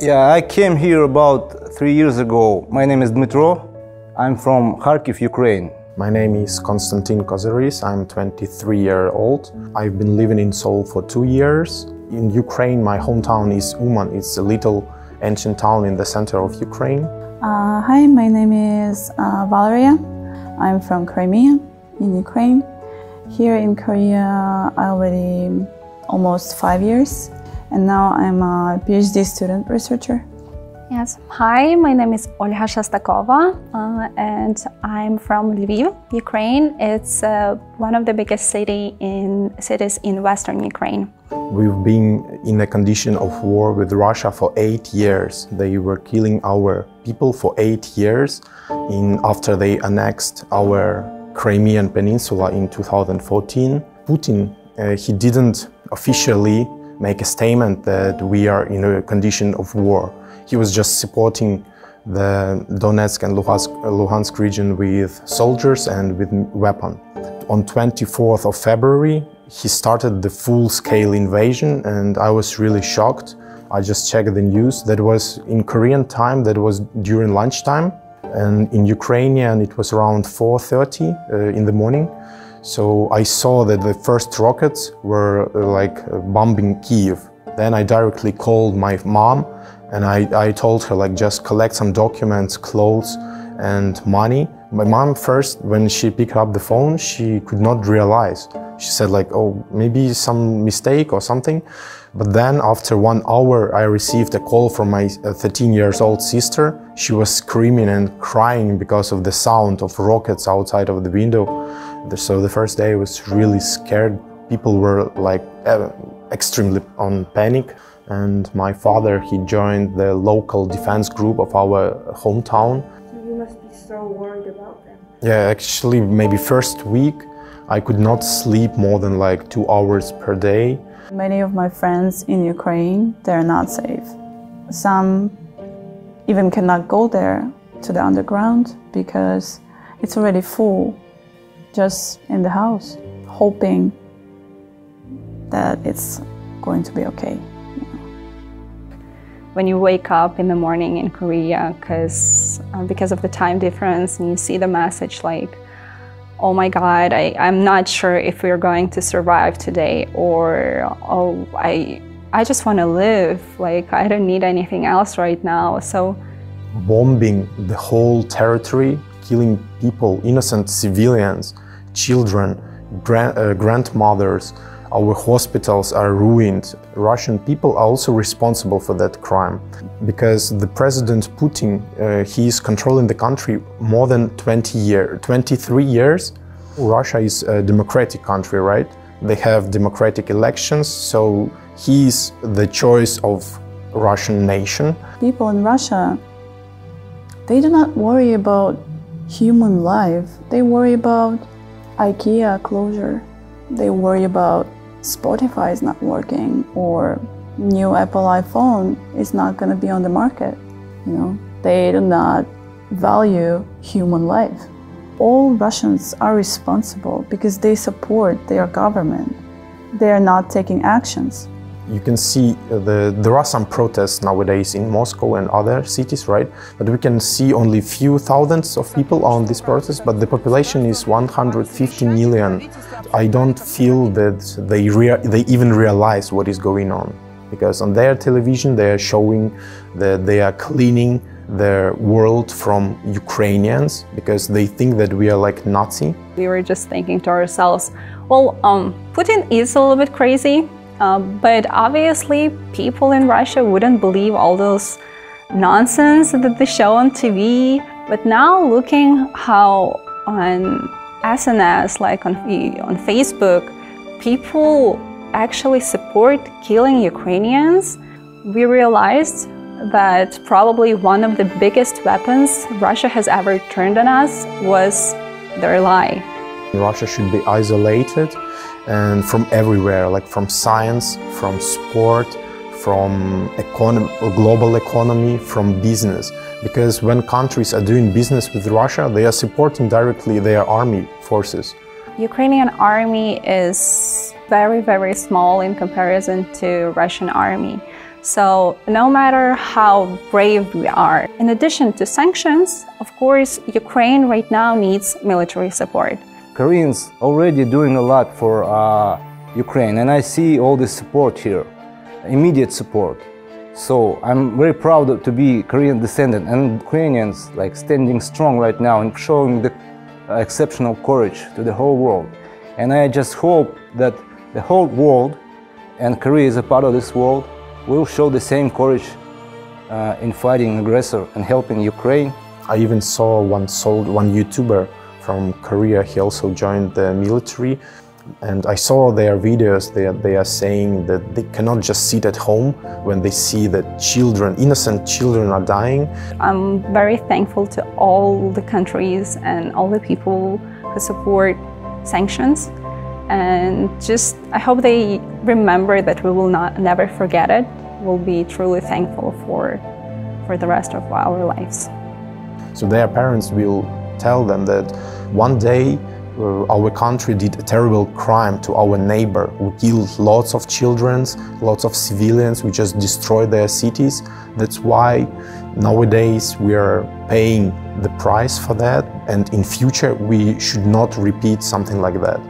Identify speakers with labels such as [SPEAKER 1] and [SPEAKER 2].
[SPEAKER 1] Yeah, I came here about three years ago. My name is Dmitro. I'm from Kharkiv, Ukraine.
[SPEAKER 2] My name is Konstantin Kozaris. I'm 23 year old. I've been living in Seoul for two years. In Ukraine, my hometown is Uman. It's a little ancient town in the center of Ukraine.
[SPEAKER 3] Uh, hi, my name is uh, Valeria. I'm from Crimea in Ukraine. Here in Korea, I already almost five years, and now I'm a PhD student researcher.
[SPEAKER 4] Yes. Hi, my name is Olga Shastakova, uh, and I'm from Lviv, Ukraine. It's uh, one of the biggest city in cities in western Ukraine.
[SPEAKER 2] We've been in a condition of war with Russia for eight years. They were killing our people for eight years in, after they annexed our Crimean Peninsula in 2014. Putin, uh, he didn't officially make a statement that we are in a condition of war. He was just supporting the Donetsk and Luhansk, Luhansk region with soldiers and with weapons. On 24th of February, he started the full-scale invasion and I was really shocked. I just checked the news. That was in Korean time, that was during lunchtime. And in Ukrainian, it was around 4.30 uh, in the morning. So I saw that the first rockets were uh, like uh, bombing Kiev. Then I directly called my mom and I, I told her like just collect some documents, clothes and money. My mom first, when she picked up the phone, she could not realize. She said like, oh, maybe some mistake or something. But then after one hour, I received a call from my uh, 13 years old sister. She was screaming and crying because of the sound of rockets outside of the window. So the first day I was really scared. People were like uh, extremely on panic. And my father, he joined the local defense group of our hometown.
[SPEAKER 5] So you must be so worried about them.
[SPEAKER 2] Yeah, actually, maybe first week, I could not sleep more than like two hours per day.
[SPEAKER 3] Many of my friends in Ukraine, they're not safe. Some even cannot go there to the underground because it's already full just in the house, hoping that it's going to be okay.
[SPEAKER 4] When you wake up in the morning in Korea, because uh, because of the time difference, and you see the message like, "Oh my God, I, I'm not sure if we're going to survive today," or "Oh, I I just want to live. Like I don't need anything else right now." So,
[SPEAKER 2] bombing the whole territory, killing people, innocent civilians, children, grand, uh, grandmothers our hospitals are ruined. Russian people are also responsible for that crime because the President Putin, uh, he is controlling the country more than 20 years, 23 years. Russia is a democratic country, right? They have democratic elections, so he is the choice of Russian nation.
[SPEAKER 3] People in Russia, they do not worry about human life. They worry about IKEA closure. They worry about Spotify is not working or new Apple iPhone is not going to be on the market. You know, they do not value human life. All Russians are responsible because they support their government. They are not taking actions.
[SPEAKER 2] You can see the, there are some protests nowadays in Moscow and other cities, right? But we can see only few thousands of people on this protest, but the population is 150 million. I don't feel that they, they even realize what is going on because on their television they are showing that they are cleaning their world from Ukrainians because they think that we are like Nazi.
[SPEAKER 4] We were just thinking to ourselves, well, um, Putin is a little bit crazy, uh, but obviously people in Russia wouldn't believe all those nonsense that they show on TV. But now looking how on SNS, like on, on Facebook, people actually support killing Ukrainians, we realized that probably one of the biggest weapons Russia has ever turned on us was their lie.
[SPEAKER 2] Russia should be isolated and from everywhere, like from science, from sport, from economy, global economy, from business. Because when countries are doing business with Russia, they are supporting directly their army forces.
[SPEAKER 4] Ukrainian army is very, very small in comparison to Russian army. So, no matter how brave we are, in addition to sanctions, of course, Ukraine right now needs military support.
[SPEAKER 1] Koreans already doing a lot for uh, Ukraine, and I see all this support here, immediate support. So I'm very proud to be Korean descendant, and Ukrainians like standing strong right now and showing the exceptional courage to the whole world. And I just hope that the whole world, and Korea is a part of this world, will show the same courage uh, in fighting aggressor and helping Ukraine.
[SPEAKER 2] I even saw one sold one YouTuber from Korea. He also joined the military, and I saw their videos. They are, they are saying that they cannot just sit at home when they see that children, innocent children, are dying.
[SPEAKER 4] I'm very thankful to all the countries and all the people who support sanctions. And just, I hope they remember that we will not never forget it. We'll be truly thankful for, for the rest of our lives.
[SPEAKER 2] So their parents will tell them that one day uh, our country did a terrible crime to our neighbor. We killed lots of children, lots of civilians, we just destroyed their cities. That's why nowadays we are paying the price for that and in future we should not repeat something like that.